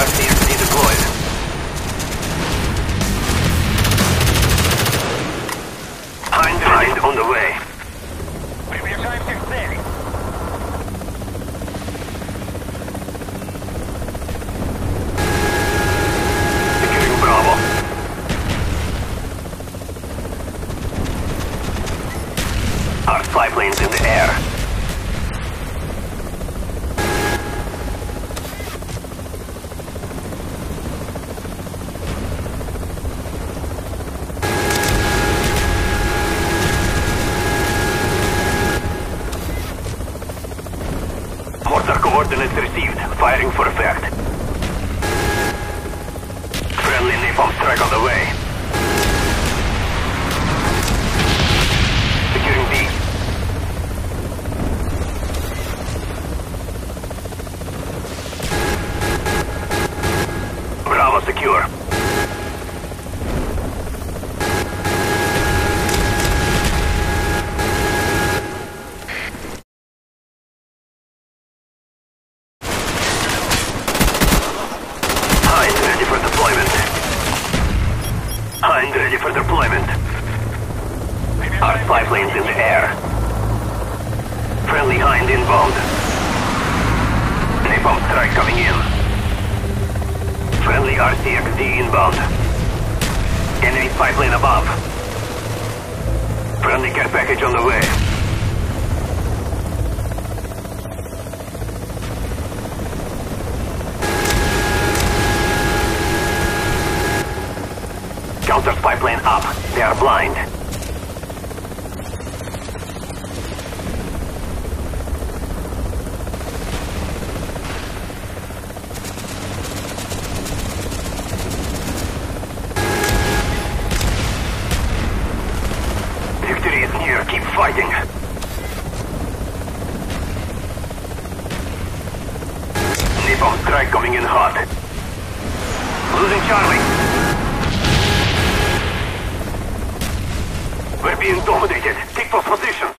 RCXD deployed. Hind on the way. Securing Bravo. Our spy planes in the air. Coordinates received. Firing for effect. Friendly napalm strike on the way. Securing B. Bravo secure. Hind ready for deployment. Hind ready for deployment. Our spy planes in the air. Friendly Hind inbound. Napalm strike coming in. Friendly RCXD inbound. Enemy spy plane above. Friendly care package on the way. Counter spy plane up. They are blind. Victory is near. Keep fighting. Napalm strike coming in hot. Losing Charlie. Being dominated. Take for position.